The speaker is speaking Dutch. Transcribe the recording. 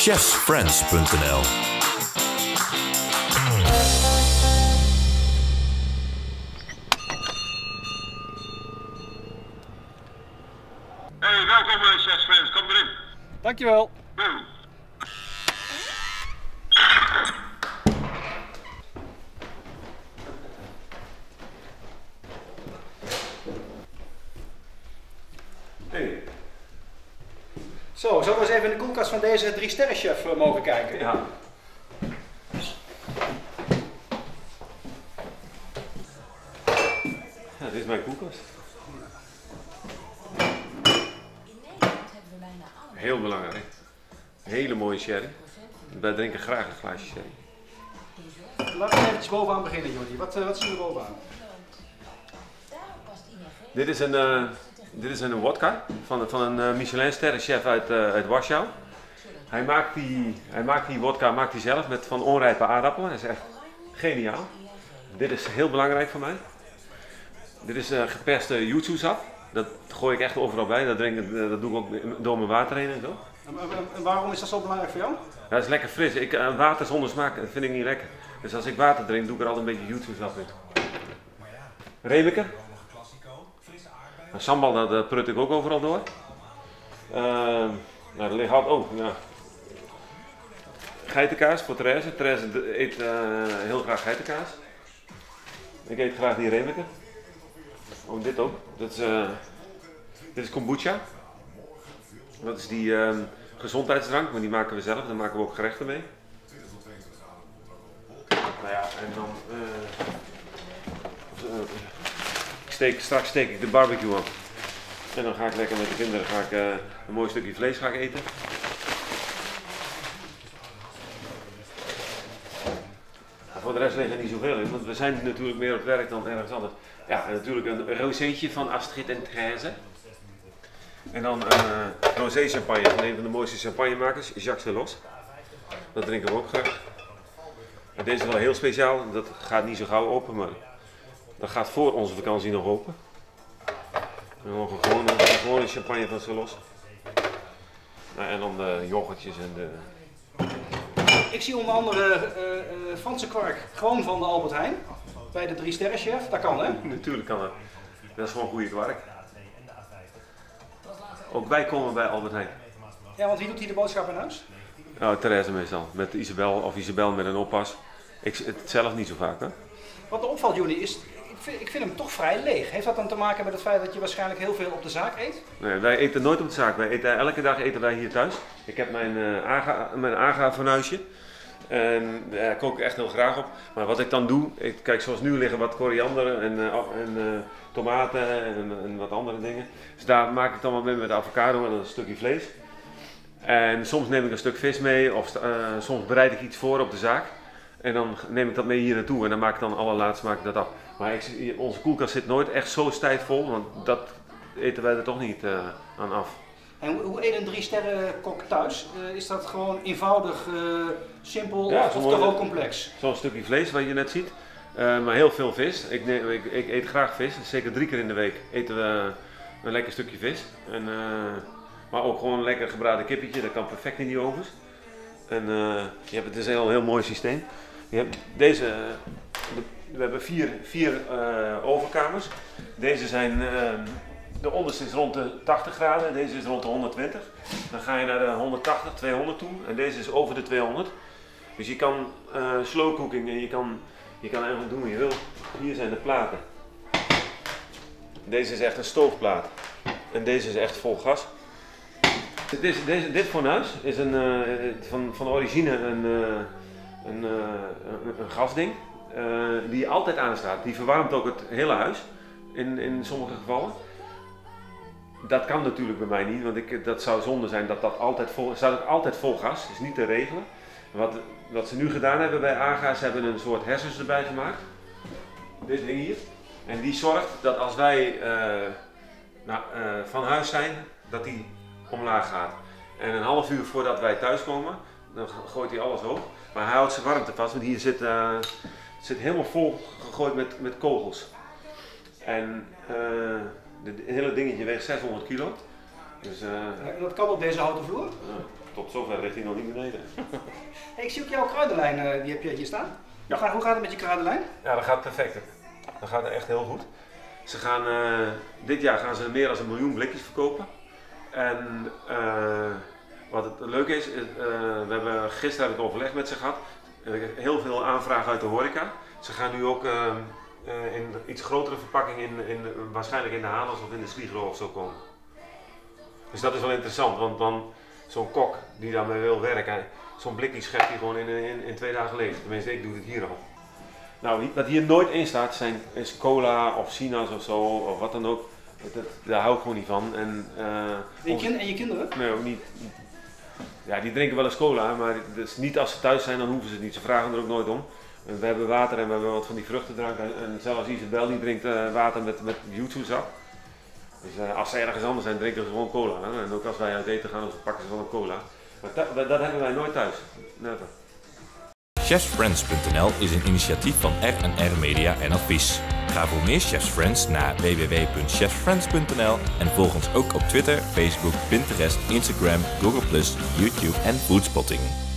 chefsfriends.nl. Hey, welkom bij Chefs Friends, kom erin. Dankjewel. Zo, zullen we eens even in de koelkast van deze drie sterrenchef eh, mogen kijken? Ja. Ja, dit is mijn koelkast. Heel belangrijk. Hele mooie sherry. Wij drinken graag een glaasje sherry. Laten we eventjes bovenaan beginnen, Jordi. Wat, eh, wat zien we bovenaan? Dit is een, eh, dit is een wodka van, van een uh, Michelin sterrenchef uit, eh, uit Warschau. Hij maakt die, hij maakt die wodka maakt hij zelf met van onrijpe aardappelen. Dat is echt geniaal. Dit is heel belangrijk voor mij. Dit is uh, geperste yuzu sap. Dat gooi ik echt overal bij. Dat, drink, ik- dat doe ik ook door mijn water heen en zo. En, waarom is dat zo belangrijk voor jou? Dat is lekker fris. Ik, eh, water zonder smaak dat vind ik niet lekker. Dus als ik water drink, doe ik er altijd een beetje yuzu sap in. Remeke. Sambal, dat prut ik ook overal door. Ehm nou, er ligt altijd, oh ja. Geitenkaas voor Therese. Therese eet eh, heel graag geitenkaas. Ik eet graag die Remeke. Oh, dit ook. Dat is, eh, dit is kombucha. Dat is die ehm, gezondheidsdrank, maar die maken we zelf. Daar maken we ook gerechten mee. Nou ja, en dan... eh, steek, straks steek ik de barbecue aan. En dan ga ik lekker met de kinderen ga ik, eh, een mooi stukje vlees ga eten. Ja, voor de rest ligt er niet zoveel in, want we zijn natuurlijk meer op werk dan ergens anders. Ja, en natuurlijk een rozeetje van Astrid en Therese. En dan eh rosé champagne van een van de mooiste champagnemakers, Jacques Delos. Dat drinken we ook graag. Maar deze is wel heel speciaal, dat gaat niet zo gauw open, maar dat gaat voor onze vakantie nog open. En nog een gewone, een gewone champagne van Celos. Nou, en dan de yoghurtjes en de... Ik zie onder andere eh, Franse kwark, gewoon van de Albert Heijn. Bij de drie sterrenchef, dat kan hè? Natuurlijk kan dat. Dat is gewoon goede kwark. Ook wij komen bij Albert Heijn. Ja, want wie doet hier de boodschap in huis? Nou, Therese meestal. Met Isabel of Isabel met een oppas. Ik het zelf niet zo vaak hè. Wat opvalt, Jordi, is ik vind hem toch vrij leeg. Heeft dat dan te maken met het feit dat je waarschijnlijk heel veel op de zaak eet? Nee, wij eten nooit op de zaak. Wij eten, elke dag eten wij hier thuis. Ik heb mijn uh, mijn aga fornuisje. En daar kook ik echt heel graag op. Maar wat ik dan doe, ik, kijk zoals nu liggen wat koriander en, uh, en tomaten en, en, wat andere dingen. Dus daar maak ik dan wel mee met avocado en een stukje vlees. En soms neem ik een stuk vis mee of soms bereid ik iets voor op de zaak. En dan neem ik dat mee hier naartoe en dan maak ik dan allerlaatst maak ik dat af. Maar ik, onze koelkast zit nooit echt zo stijf vol, want dat eten wij er toch niet uh, aan af. En hoe, eet een drie sterren kok thuis? Uh, is dat gewoon eenvoudig, uh, simpel ja, of, toch ook complex? Zo'n stukje vlees wat je net ziet, maar heel veel vis. Ik, neem, ik, ik, eet graag vis, zeker drie keer in de week eten we een lekker stukje vis. En, maar ook gewoon een lekker gebraden kippetje, dat kan perfect in die ovens. En je hebt, het is een heel, heel mooi systeem. Je hebt deze, we hebben vier, vier ovenkamers. Deze zijn de onderste is rond de 80 graden, deze is rond de 120. Dan ga je naar de 180, 200 toe en deze is over de 200. Dus je kan uh, slow cooking en je kan, je kan eigenlijk doen wat je wil. Hier zijn de platen. Deze is echt een stoofplaat en deze is echt vol gas. Deze, deze, dit fornuis is een, uh, van, van origine een, een, een, een gasding die altijd aanstaat. Die verwarmt ook het hele huis in, in sommige gevallen. Dat kan natuurlijk bij mij niet, want ik, dat zou zonde zijn dat dat altijd vol, staat het altijd vol gas, is niet te regelen. Wat, wat ze nu gedaan hebben bij AGA, ze hebben een soort hersens erbij gemaakt. Dit ding hier. En die zorgt dat als wij uh, nou, van huis zijn, dat die omlaag gaat. En een half uur voordat wij thuiskomen, dan gooit hij alles hoog. Maar hij houdt zijn warmte vast, want hier zit, uh, zit helemaal vol gegooid met, met kogels. En het hele dingetje weegt 600 kilo. Dus, uh, en dat kan op deze houten vloer? Ja. tot zover ligt hij nog niet beneden. Hey, ik zie ook jouw kruidenlijn, eh, die heb je hier staan. Hoe, gaat, hoe gaat het met je kruidenlijn? Ja, dat gaat perfect. Dat gaat echt heel goed. Ze gaan, eh, dit jaar gaan ze meer dan een miljoen blikjes verkopen. En eh, wat het leuke is, is, eh, we hebben gisteren het overleg met ze gehad. Eh, heel veel aanvragen uit de horeca. Ze gaan nu ook eh, in iets grotere verpakking in, in, waarschijnlijk in de Hanels of in de Sligro of zo komen. Dus dat is wel interessant, want dan zo'n kok die daarmee wil werken, zo'n blikje schept hij gewoon in, in, in twee dagen leeg. Tenminste, ik doe het hier al. Nou, wat hier nooit in staat zijn, is cola of sinaas of zo, of wat dan ook. Dat, dat- daar hou ik gewoon niet van. En, En je, onze- kin- en je kinderen? Nee, ook niet. Ja, die drinken wel eens cola, maar dus niet als ze thuis zijn, dan hoeven ze het niet. Ze vragen er ook nooit om. We hebben water en we hebben wat van die vruchtendrank. En, en zelfs Isabel die drinkt eh, water met, met yuzu-sap. Dus eh, als ze ergens anders zijn, drinken ze gewoon cola. Hè? En ook als wij uit eten gaan, dan pakken ze wel een cola. Maar dat, dat hebben wij nooit thuis. Never. Chefsfriends.nl is een initiatief van R&R Media en Advies. Ga voor meer Chefs Friends naar www.chefsfriends.nl en volg ons ook op Twitter, Facebook, Pinterest, Instagram, Google+, YouTube en Foodspotting.